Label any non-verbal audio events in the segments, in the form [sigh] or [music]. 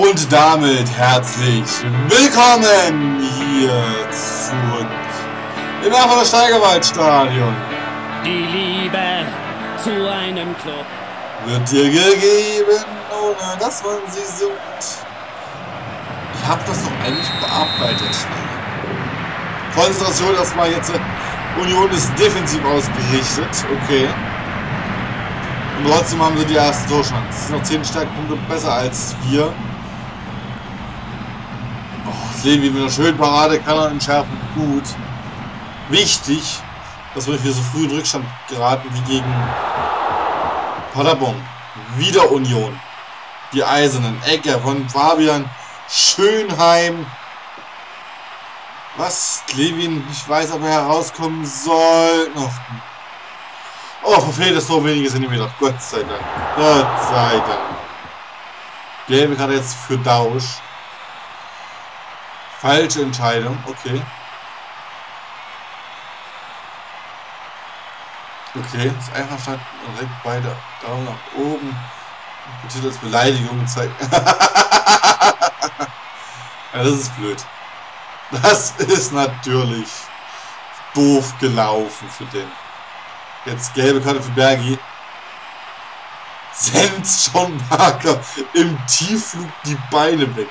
Und damit herzlich willkommen hier zurück im Erfurter Steigerwaldstadion. Die Liebe zu einem Club wird dir gegeben, ohne dass man sie sucht. Ich habe das doch eigentlich bearbeitet. Konzentration erstmal jetzt. Union ist defensiv ausgerichtet. Okay. Und trotzdem haben sie die erste Torchance. Noch 10 Stärkepunkte besser als wir. Oh, sehen wir mit einer Parade kann er entschärfen. Gut. Wichtig, dass wir wieder so früh in Rückstand geraten wie gegen Paderborn. Wieder Union. Die Eisernen. Ecke von Fabian Schönheim. Was? Levin, ich weiß, ob er herauskommen soll. Noch. Oh, verfehlt es so wenige Zentimeter. Gott sei Dank. Gott sei Dank. Gelbe gerade jetzt für Dausch. Falsche Entscheidung. Okay. Okay, ist einfach statt direkt beide Daumen nach oben. Bitte als Beleidigung zeigen. [laughs] ja, das ist blöd. Das ist natürlich doof gelaufen für den. Jetzt gelbe Karte für Bergi. Senzt schon Marker im Tiefflug die Beine weg.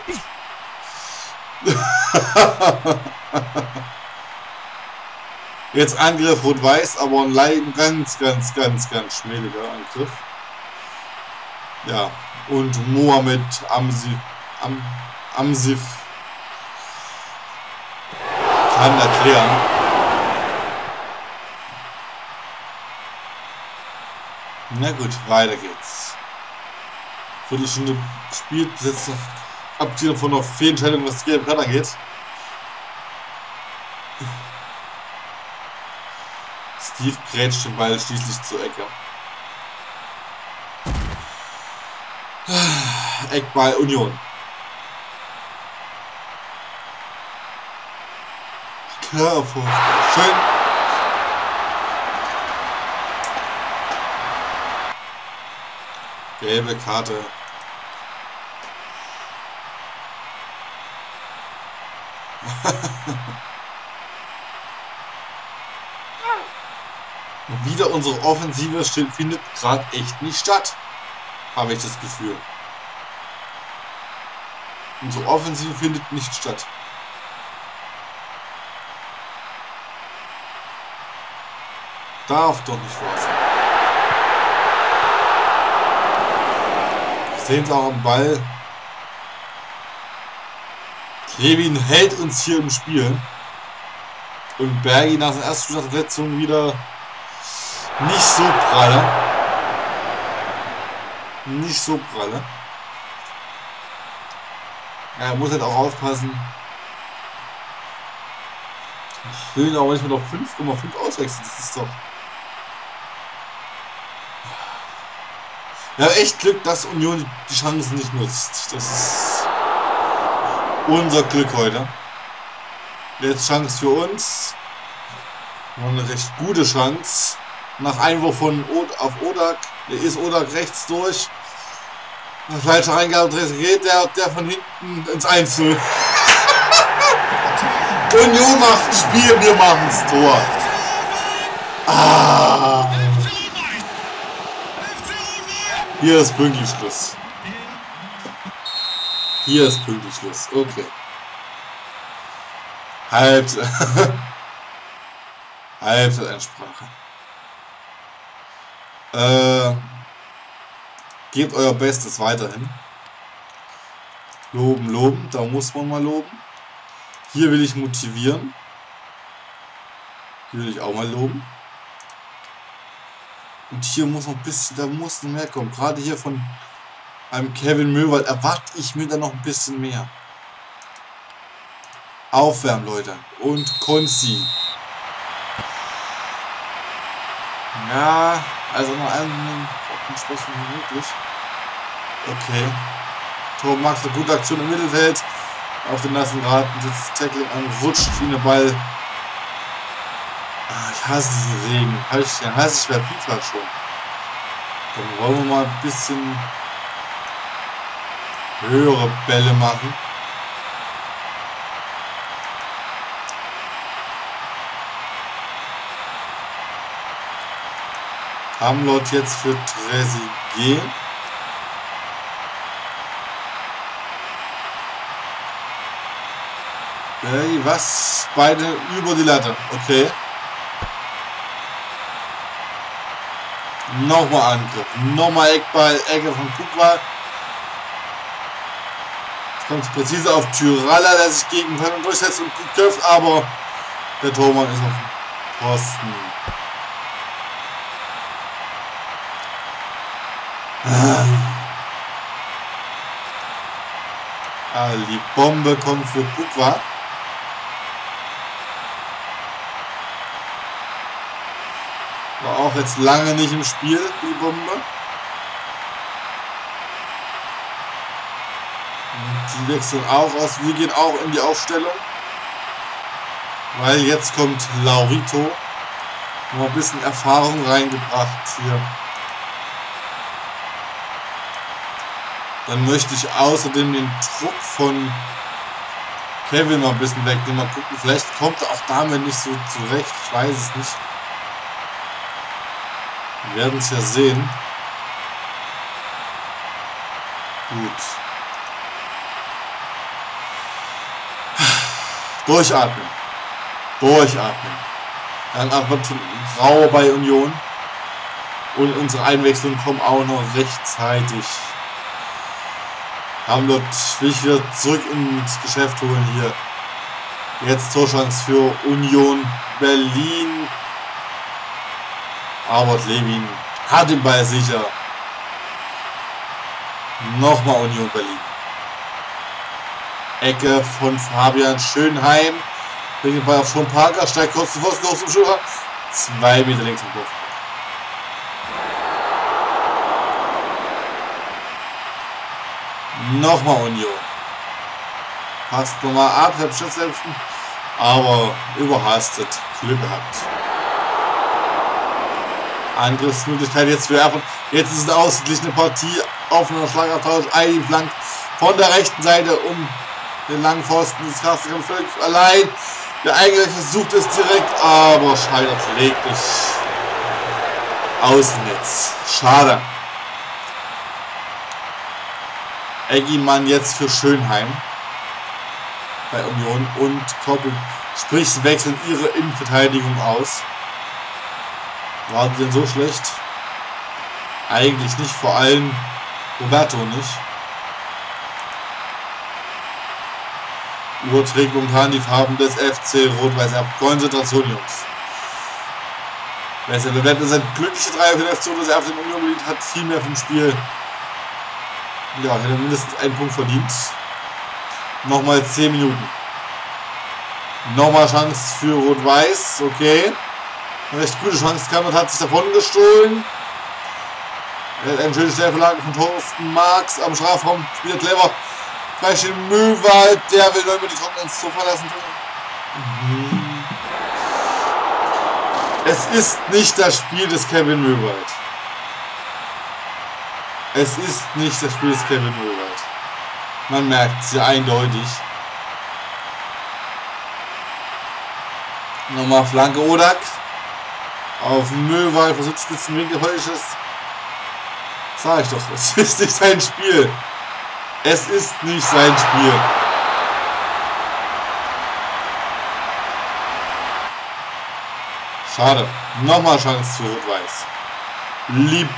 [laughs] Jetzt Angriff Rot-Weiß, aber ein ganz, ganz, ganz, ganz schmäliger Angriff. Ja, und Mohamed Amsif, Am, Amsif kann erklären. Na gut, weiter geht's. Viertelstunde gespielt, bis jetzt noch abgesehen von noch Fehlentscheidungen, was die Karte angeht. Steve grätscht den Ball schließlich zur Ecke. Eckball Union. Körper. Schön. Gelbe Karte. Wieder unsere Offensive findet gerade echt nicht statt. Habe ich das Gefühl. Unsere Offensive findet nicht statt. Darf doch nicht wahr sein. Sehen Sie auch am Ball. Kevin hält uns hier im Spiel. Und Bergi nach seiner ersten Verletzung wieder nicht so pralle. Nicht so pralle. Er muss halt auch aufpassen. Ich will ihn aber nicht mehr noch 5,5 auswechseln. Das ist doch. Ja, echt Glück, dass Union die Chancen nicht nutzt. Das ist unser Glück heute. Jetzt Chance für uns. Eine recht gute Chance. Nach Einwurf von Od auf Odak. Der ist Odak rechts durch. Nach falscher Reingabe geht der, der von hinten ins Einzel. [laughs] Union macht ein Spiel, wir machen das Tor. Ah. Hier ist pünktlich Schluss. Hier ist pünktlich Schluss. Okay. [laughs] Halbzeit. Halbzeitansprache. Äh, gebt euer Bestes weiterhin. Loben, loben. Da muss man mal loben. Hier will ich motivieren. Hier will ich auch mal loben. Und hier muss noch ein bisschen, da muss noch mehr kommen. Gerade hier von einem Kevin Möwald erwarte ich mir da noch ein bisschen mehr. Aufwärmen, Leute. Und Konzi. Ja, also noch einen Spaß möglich. Okay. Tor Max, eine gute Aktion im Mittelfeld. Auf den nassen Rad sitzt Tackling an, rutscht wie eine Ball. Ah, ich hasse diesen Regen. Ich, den hasse ich bei FIFA schon. Dann wollen wir mal ein bisschen höhere Bälle machen. Hamlot jetzt für Trezeguet. Hey, was? Beide über die Latte. Okay. Nochmal Angriff. Nochmal Eckball. Ecke von Kukwa. Es präzise auf Tyralla, der sich gegen Pönnen durchsetzt und gut köpft, aber der Tormann ist auf dem Posten. Ah, die Bombe kommt für Kukwa. War auch jetzt lange nicht im Spiel, die Bombe. Die wechseln auch aus. Wir gehen auch in die Aufstellung. Weil jetzt kommt Laurito. Noch ein bisschen Erfahrung reingebracht hier. Dann möchte ich außerdem den Druck von Kevin mal ein bisschen wegnehmen. Mal gucken, vielleicht kommt er auch damit nicht so zurecht. Ich weiß es nicht. Wir werden es ja sehen. Gut. Durchatmen. Durchatmen. Dann aber Grau bei Union. Und unsere Einwechslungen kommen auch noch rechtzeitig. Haben dort will wieder zurück ins Geschäft holen hier. Jetzt Torchance für Union Berlin. Albert Levin hat den Ball sicher. Nochmal Union Berlin. Ecke von Fabian Schönheim. Bringt den Ball auf schon Parker, steigt kurz zu Pfosten aus dem Schuher. Zwei Meter links im Kopf. Nochmal Union. Passt nochmal ab, Herr Schutzhelfen. Aber überhastet. Glück gehabt. Angriffsmöglichkeit jetzt für Erfurt. Jetzt ist es eine ausgeglichene Partie. Offener Schlagabtausch. Eingeflankt von der rechten Seite um den langen Pfosten des Carsten völlig allein. Der Eingriff versucht es direkt, aber scheitert kläglich. Außennetz. Schade. Eggimann jetzt für Schönheim bei Union und Koppel, sprich sie wechseln ihre Innenverteidigung aus. War denn so schlecht? Eigentlich nicht, vor allem Roberto nicht. Überträgt momentan die Farben des FC Rot-Weiß ab. Konzentration, Jungs. Wer ist der Wettbewerb sind glückliche Dreier für den FC Rot-Weiß den Union hat viel mehr vom Spiel ja, hätte mindestens einen Punkt verdient. Nochmal 10 Minuten. Nochmal Chance für Rot-Weiß. Okay. Eine recht gute Chance. Kammert hat sich davon gestohlen. Er hat eine schöne Stellverlage von Thorsten Marx am Strafraum. Spieler clever. Freistehen Mühlwald. Der will nur über die ins Tor verlassen. Mhm. Es ist nicht das Spiel des Kevin Mühlwald. Es ist nicht das Spiel des Kevin Möwald. Man merkt es ja eindeutig. Nochmal Flanke Odak. Auf Möwald versucht Spitzenwinkel Holsches. Sag ich doch, es [laughs] ist nicht sein Spiel. Es ist nicht sein Spiel. Schade. Nochmal Chance für Rot-Weiß.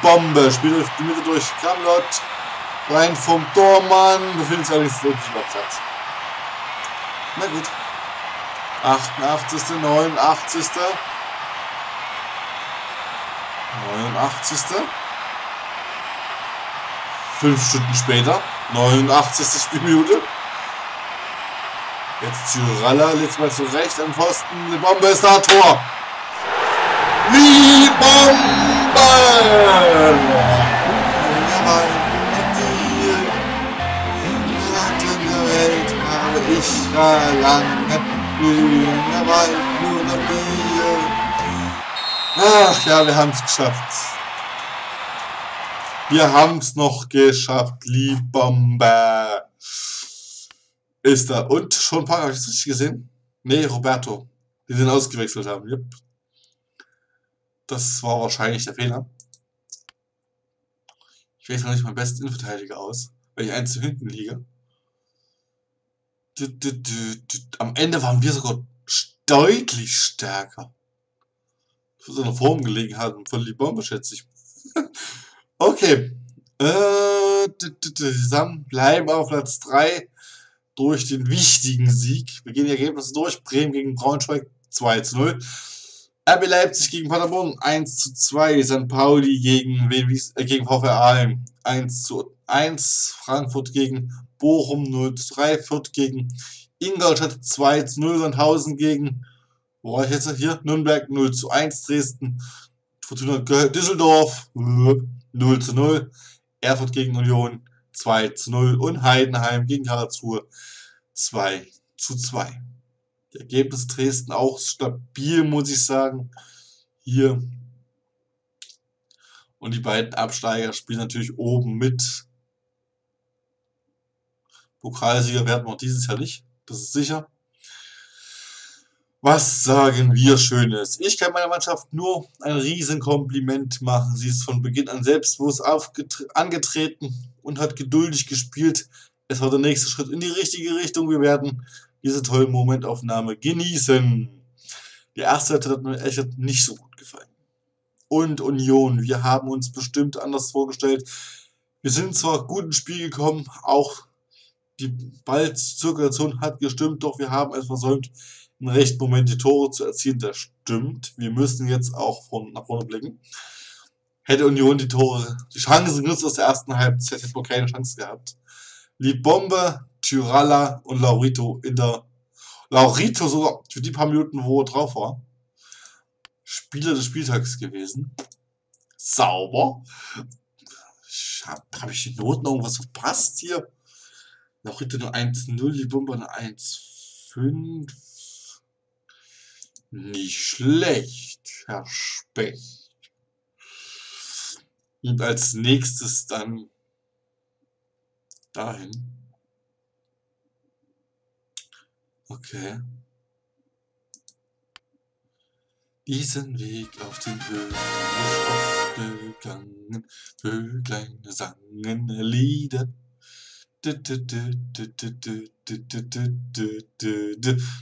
Bombe spielt durch die Mitte durch Kamlot. Rein vom Tormann. Befindet sich allerdings wirklich im Absatz. Na gut. 88. 89. 89. Fünf Stunden später. 89. Spielminute. Jetzt Tyralla legt mal zurecht am Pfosten. Die Bombe ist da. Tor. Wie Bombe! Ich verlangt, grüner Wald, nur. Ach ja, wir haben es geschafft. Wir haben es noch geschafft, Liebombe. Ist da. Und schon ein paar, habe ich das richtig gesehen? Nee, Roberto. Die den ausgewechselt haben. Yep. Das war wahrscheinlich der Fehler. Ich wähle noch nicht meinen besten Innenverteidiger aus, weil ich eins zu hinten liege. Am Ende waren wir sogar deutlich stärker. Für so eine Form gelegen hat und voll die Bombe, schätze ich. [laughs] okay. Äh, zusammen bleiben auf Platz 3 durch den wichtigen Sieg. Wir gehen die Ergebnisse durch. Bremen gegen Braunschweig 2 zu 0. RB Leipzig gegen Paderborn 1 zu 2. St. Pauli gegen, äh, gegen VfR Aalen 1 zu 1. Frankfurt gegen Bochum 0 zu 3. Fürth gegen Ingolstadt 2 zu 0. Sandhausen gegen, wo war ich jetzt hier? Nürnberg 0 zu 1. Dresden. Fortuna Düsseldorf 0 zu 0. Erfurt gegen Union 2 zu 0 und Heidenheim gegen Karlsruhe 2 zu 2. Die Ergebnisse Dresden auch stabil, muss ich sagen. Hier. Und die beiden Absteiger spielen natürlich oben mit. Pokalsieger werden wir auch dieses Jahr nicht. Das ist sicher. Was sagen wir Schönes? Ich kann meiner Mannschaft nur ein Riesenkompliment machen. Sie ist von Beginn an selbstbewusst angetreten und hat geduldig gespielt. Es war der nächste Schritt in die richtige Richtung. Wir werden diese tolle Momentaufnahme genießen. Die erste Seite hat mir echt nicht so gut gefallen. Und Union, wir haben uns bestimmt anders vorgestellt. Wir sind zwar gut ins Spiel gekommen, auch die Ballzirkulation hat gestimmt, doch wir haben es versäumt, im rechten Moment die Tore zu erzielen. Das stimmt. Wir müssen jetzt auch von, nach vorne blicken. Hätte Union die Tore, die Chancen genutzt aus der ersten Halbzeit, hätte man keine Chance gehabt. Lieb Bombe, Tyralla und Laurito in der. Laurito sogar für die paar Minuten, wo er drauf war. Spieler des Spieltags gewesen. Sauber. Habe hab ich die Noten irgendwas verpasst hier? Laurito eine 1-0, die Bombe eine 1-5. Nicht schlecht, Herr Specht. Und als nächstes dann dahin. Okay. Diesen Weg auf den Höhen ist oft gegangen, Vöglein sangen Lieder.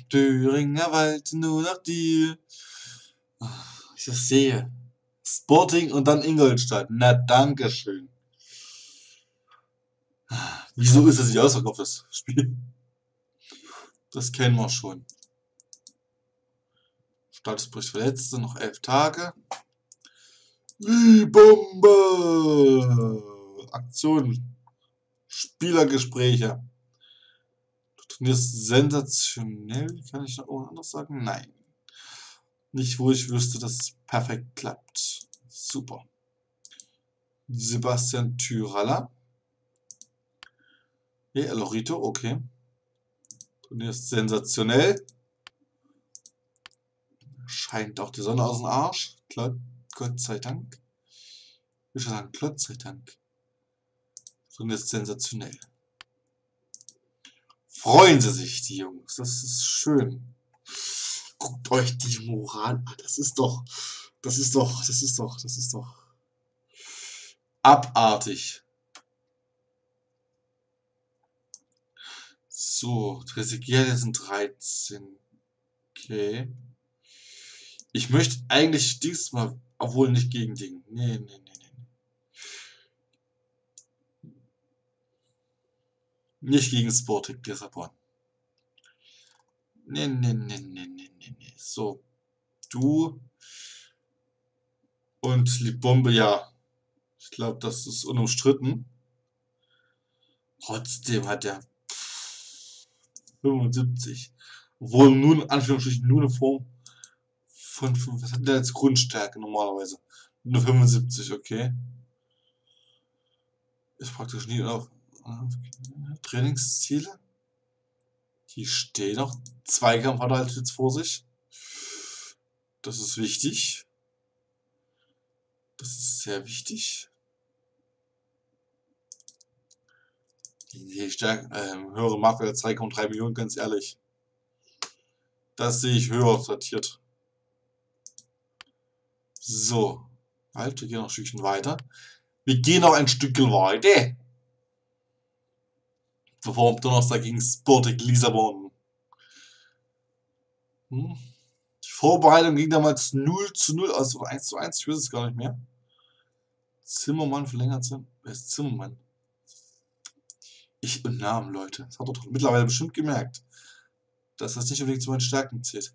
Thüringer Wald, nur nach dir. Ich das sehe. Sporting und dann Ingolstadt. Na, danke schön. Wieso ist es nicht ausverkauft, das Spiel? Das kennen wir schon. Statusbericht Verletzte, noch elf Tage. Die Bombe! Aktion. Spielergespräche. Du trainierst sensationell. Kann ich noch irgendwas anderes sagen? Nein. Nicht, wo ich wüsste, dass es perfekt klappt. Super. Sebastian Tyralla. Hey, Lorito, okay. Trainierst sensationell. Scheint auch die Sonne aus dem Arsch. Gott sei Dank. Ich schon sagen, Gott sei Dank. Trainierst sensationell. Freuen Sie sich, die Jungs. Das ist schön. Guckt euch die Moral an. Das ist doch, das ist doch, das ist doch, das ist doch abartig. So, Trezeguet sind 13. Okay. Ich möchte eigentlich diesmal, obwohl nicht gegen Ding. Nee, nee, nee, nee. Nicht gegen Sporting Lissabon. Nee, nee, nee, nee, nee, nee, nee. So. Du. Und die Bombe, ja. Ich glaube, das ist unumstritten. Trotzdem hat er 75. Obwohl nun, Anführungsstrichen, nur eine Form von, was hat der als Grundstärke normalerweise? Nur 75, okay. Ist praktisch nie auf okay. Trainingsziele. Die stehen noch. Zweikampf hat er halt jetzt vor sich. Das ist wichtig. Das ist sehr wichtig. Die Stärke, ähm, höhere Marktwert 2,3 Millionen, ganz ehrlich. Das sehe ich höher sortiert. So. Halt, wir gehen noch ein Stückchen weiter. Wir gehen noch ein Stückchen weiter. Am Donnerstag gegen Sporting Lissabon. Hm. Die Vorbereitung ging damals 0 zu 0 aus oder 1 zu 1, ich weiß es gar nicht mehr. Zimmermann verlängert sein. Wer ist Zimmermann? Ich und Namen, Leute. Das hat er doch mittlerweile bestimmt gemerkt, dass das nicht unbedingt zu meinen Stärken zählt.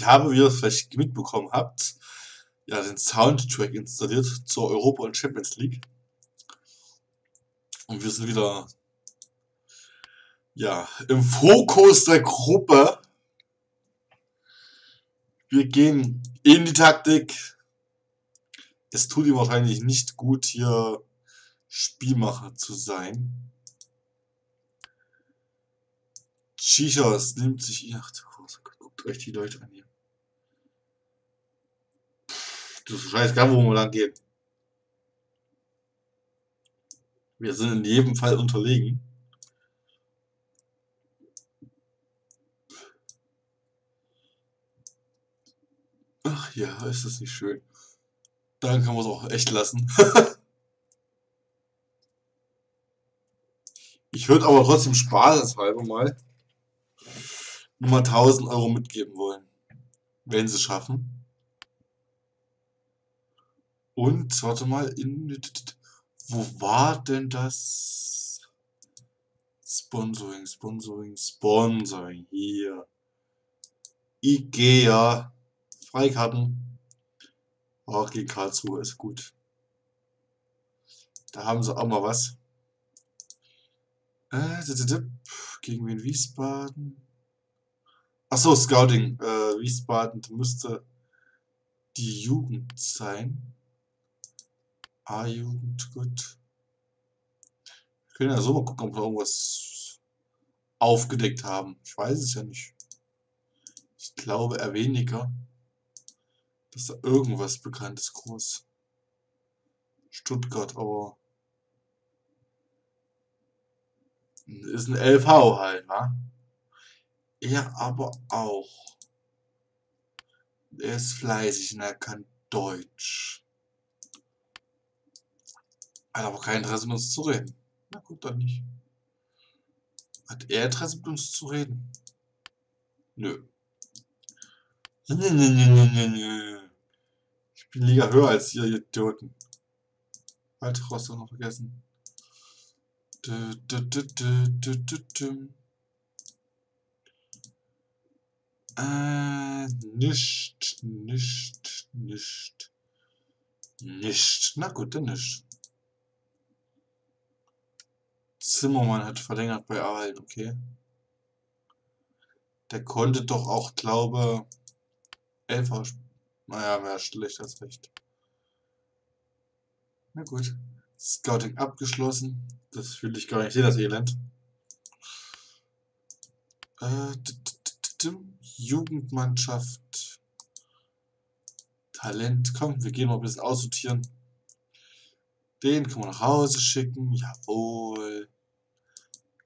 Ich habe, wie ihr vielleicht mitbekommen habt, ja, den Soundtrack installiert zur Europa- und Champions League. Und wir sind wieder ja, im Fokus der Gruppe. Wir gehen in die Taktik. Es tut ihm wahrscheinlich nicht gut, hier Spielmacher zu sein. Chichas nimmt sich. Ach du Gott, guckt euch die Leute an hier. Du weißt gar, wo wir lang gehen. Wir sind in jedem Fall unterlegen. Ach ja, ist das nicht schön. Dann kann man es auch echt lassen. [laughs] ich würde aber trotzdem spaßeshalber mal nur mal 1000 Euro mitgeben wollen. Wenn sie es schaffen. Und, warte mal, in, wo war denn das? Sponsoring, Sponsoring, Sponsoring, hier. Ikea. Freikarten. Auch gegen Karlsruhe ist gut. Da haben sie auch mal was. Äh, gegen wen Wiesbaden? Achso, Scouting. Äh, Wiesbaden müsste die Jugend sein. A-Jugend, gut. Wir können ja so mal gucken, ob wir irgendwas aufgedeckt haben. Ich weiß es ja nicht. Ich glaube eher weniger, dass da irgendwas Bekanntes groß. Stuttgart, aber ist ein LV halt, wa? Er aber auch. Er ist fleißig und er kann Deutsch. Hat aber kein Interesse mit uns zu reden. Na gut, dann nicht. Hat er Interesse mit uns zu reden? Nö. Nö, nö, nö, nö, nö, nö. Ich bin Liga höher als ihr, ihr Idioten. Roster noch vergessen. Dü, dü, dü, dü, dü, dü, dü. Äh, nicht, nicht, nicht. Nicht. Na gut, dann nicht. Zimmermann hat verlängert bei Aal, okay. Der konnte doch auch, glaube Elfer. Naja, mehr schlecht als recht. Na gut. Scouting abgeschlossen. Das will ich gar nicht sehen, das Elend. Äh, Jugendmannschaft. Talent. Komm, wir gehen mal ein bisschen aussortieren. Den können wir nach Hause schicken. Jawohl.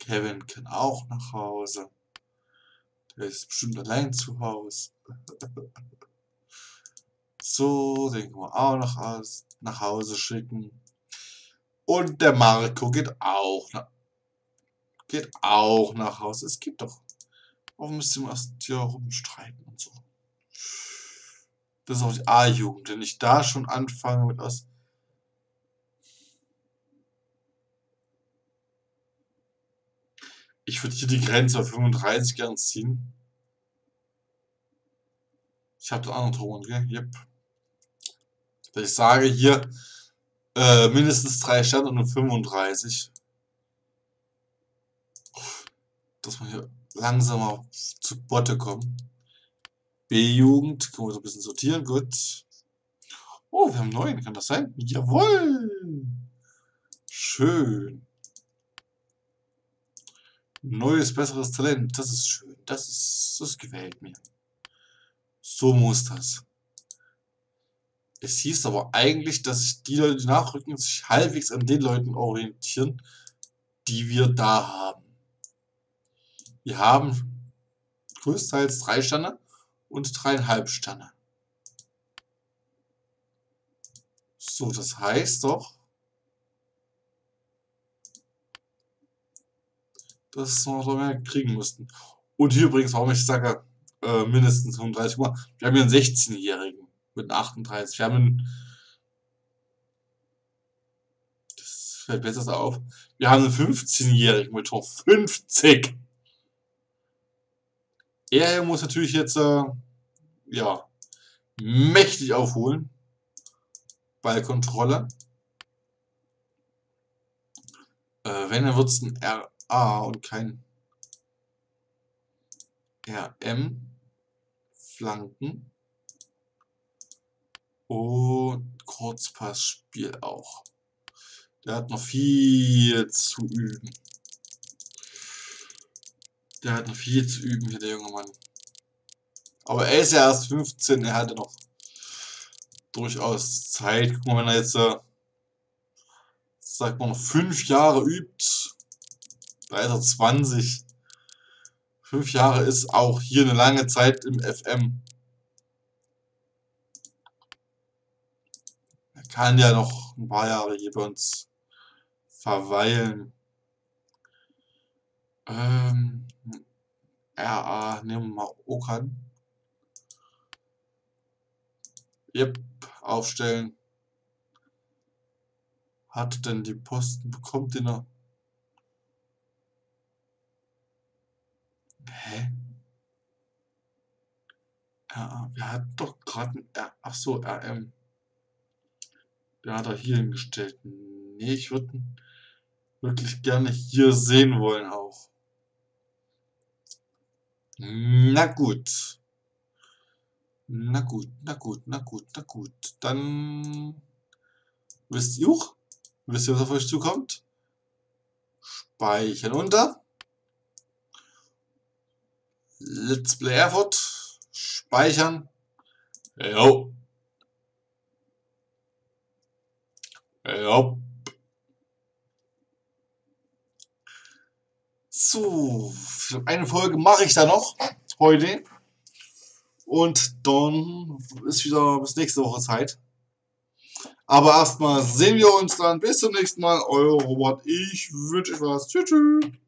Kevin kann auch nach Hause. Der ist bestimmt allein zu Hause. [laughs] So, den können wir auch nach, nach Hause schicken. Und der Marco geht auch nach, geht auch nach Hause. Es gibt doch. Warum müsst ihr erst hier rumstreiten und so? Das ist auch die A-Jugend. Wenn ich da schon anfange mit aus. Ich würde hier die Grenze auf 35 gern ziehen. Ich habe den anderen Ton, gell? Yep. Ich sage hier äh, mindestens drei Sterne und 35. Dass wir hier langsam mal zu Botte kommen. B-Jugend, können wir so ein bisschen sortieren, gut. Oh, wir haben neun, kann das sein? Jawohl! Schön. Neues, besseres Talent, das ist schön. Das ist, das gefällt mir. So muss das. Es hieß aber eigentlich, dass sich die Leute, die nachrücken, sich halbwegs an den Leuten orientieren, die wir da haben. Wir haben größtenteils drei Sterne und dreieinhalb Sterne. So, das heißt doch, wir noch mehr kriegen müssten. Und hier übrigens, warum ich sage, äh, mindestens 35 Uhr, wir haben hier einen 16-Jährigen mit einem 38. Wir haben einen, das fällt besser auf, wir haben einen 15-Jährigen mit Tor 50. Er muss natürlich jetzt, äh, ja, mächtig aufholen. Ballkontrolle. Äh, wenn, dann wird es ein RA und kein RM. Flanken. Und Kurzpassspiel auch. Der hat noch viel zu üben. Der hat noch viel zu üben hier, der junge Mann. Aber er ist ja erst 15, er hatte noch durchaus Zeit. Guck mal, wenn er jetzt, äh, sagt man, noch 5 Jahre übt, da ist er 20. 5 Jahre ist auch hier eine lange Zeit im FM. Er kann ja noch ein paar Jahre hier bei uns verweilen. Ähm, RA, nehmen wir mal Okan. Yep, aufstellen. Hat denn die Posten, bekommt den er? RA, wir hatten doch gerade ein R, ach so, RM. Der hat er hier hingestellt. Nee, ich würde wirklich gerne hier sehen wollen auch. Na gut. Na gut, na gut, na gut, na gut. Dann wisst ihr auch, wisst ihr, was auf euch zukommt? Speichern unter. Let's Play Erfurt. Speichern. Jo. Jo. So, eine Folge mache ich da noch heute. Und dann ist wieder bis nächste Woche Zeit. Aber erstmal sehen wir uns dann. Bis zum nächsten Mal. Euer Robert. Ich wünsche euch was. Tschüss. tschüss.